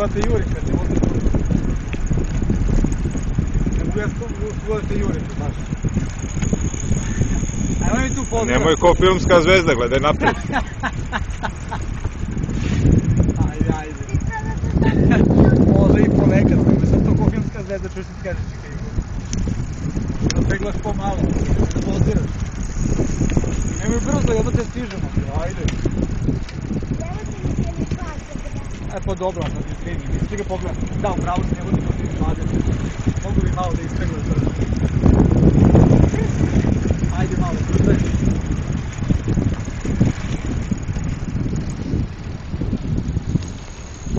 Morate juriti kad se vozite. Ne mogu ja svojete juriti, znaš. Ajmo mi tu pozdrav. Nemoj ko filmska zvezda, gledaj naprijed. Ajde, ajde. Može i ponekad, nego sam to ko filmska zvezda, čuš ti kažeš čekaj. Da peglaš pomalo, da poziraš. Nemoj brzo, jedno te stižemo. Ajde. E pa dobro, sad nisam ti ga pogledam. Da, upravo si ne to ti mlade. Mogu bi malo da ispeglaš